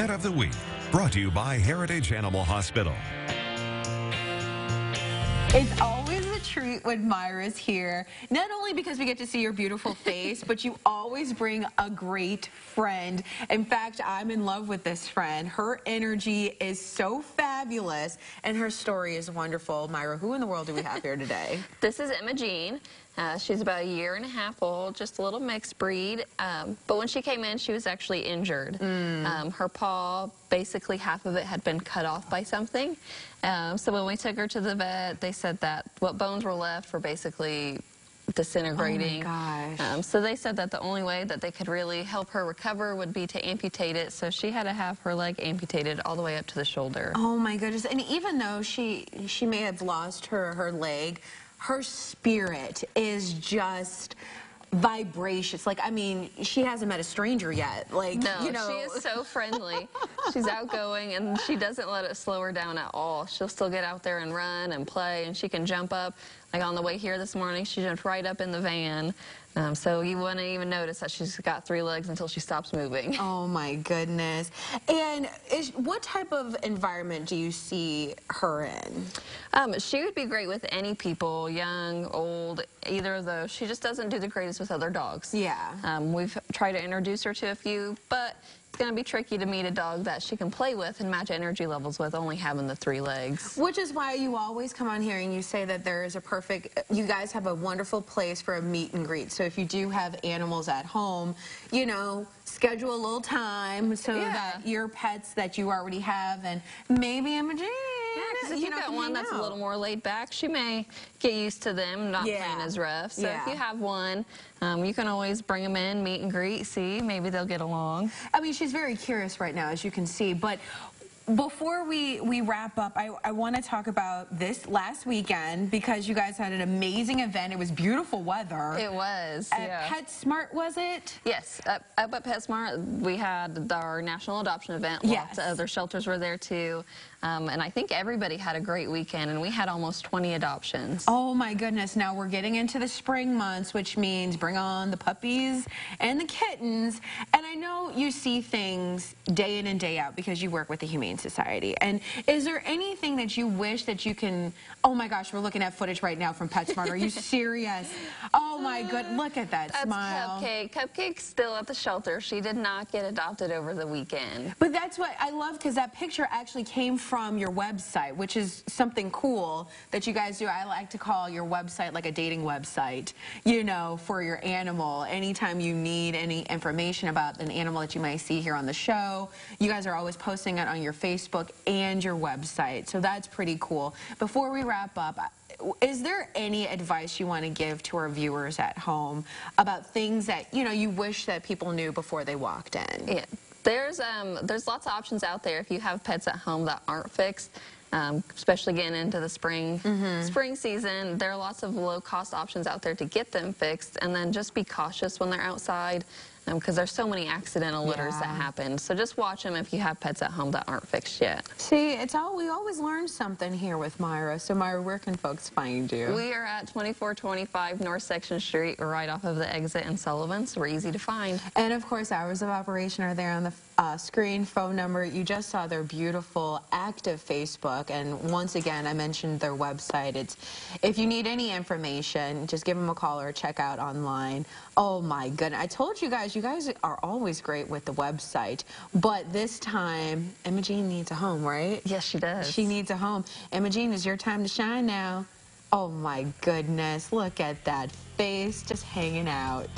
Pet of the Week, brought to you by Heritage Animal Hospital. It's always a treat when Myra's here, not only because we get to see your beautiful face, but you always bring a great friend. In fact, I'm in love with this friend. Her energy is so fabulous, and her story is wonderful. Myra, who in the world do we have here today? this is Emma Jean. Uh, she's about a year and a half old, just a little mixed breed. Um, but when she came in, she was actually injured. Mm. Um, her paw, basically half of it had been cut off by something. Um, so when we took her to the vet, they said that what bones were left were basically disintegrating. Oh my gosh. Um, so they said that the only way that they could really help her recover would be to amputate it. So she had to have her leg amputated all the way up to the shoulder. Oh my goodness. And even though she she may have lost her her leg, her spirit is just vibracious. Like, I mean, she hasn't met a stranger yet. Like, no, you know. she is so friendly. She's outgoing, and she doesn't let it slow her down at all. She'll still get out there and run and play, and she can jump up. Like on the way here this morning, she jumped right up in the van. Um, so you wouldn't even notice that she's got three legs until she stops moving. Oh my goodness. And is, what type of environment do you see her in? Um, she would be great with any people, young, old, either of those. She just doesn't do the greatest with other dogs. Yeah. Um, we've tried to introduce her to a few, but going to be tricky to meet a dog that she can play with and match energy levels with only having the three legs. Which is why you always come on here and you say that there is a perfect, you guys have a wonderful place for a meet and greet. So if you do have animals at home, you know, schedule a little time so yeah. that your pets that you already have and maybe a Jean yeah, because if you have got one that's out. a little more laid back, she may get used to them not yeah. playing as rough. So yeah. if you have one, um, you can always bring them in, meet and greet, see, maybe they'll get along. I mean, she's very curious right now, as you can see, but before we, we wrap up, I, I want to talk about this last weekend because you guys had an amazing event. It was beautiful weather. It was, At yeah. PetSmart, was it? Yes, up, up at PetSmart, we had our national adoption event. Yes. Lots of other shelters were there too. Um, and I think everybody had a great weekend, and we had almost 20 adoptions. Oh my goodness. Now we're getting into the spring months, which means bring on the puppies and the kittens. And I know you see things day in and day out because you work with the Humane Society. And is there anything that you wish that you can, oh my gosh, we're looking at footage right now from PetSmart. Are you serious? Oh my good, look at that that's smile. Cupcake. Cupcake's still at the shelter. She did not get adopted over the weekend. But that's what I love because that picture actually came from your website, which is something cool that you guys do. I like to call your website like a dating website, you know, for your animal. Anytime you need any information about an animal that you might see here on the show, you guys are always posting it on your Facebook and your website. So that's pretty cool. Before we wrap up, is there any advice you want to give to our viewers at home about things that, you know, you wish that people knew before they walked in? Yeah. There's, um, there's lots of options out there if you have pets at home that aren't fixed. Um, especially getting into the spring mm -hmm. spring season. There are lots of low cost options out there to get them fixed, and then just be cautious when they're outside because um, there's so many accidental litters yeah. that happen. So just watch them if you have pets at home that aren't fixed yet. See, it's all we always learn something here with Myra. So Myra, where can folks find you? We are at 2425 North Section Street, right off of the exit in Sullivan, so we're easy to find. And of course, hours of operation are there on the uh, screen, phone number. You just saw their beautiful, active Facebook, and once again, I mentioned their website. It's if you need any information, just give them a call or check out online. Oh my goodness! I told you guys you guys are always great with the website, but this time, Jean needs a home, right? Yes, she does. She needs a home. Jean, it's your time to shine now. Oh my goodness, look at that face just hanging out.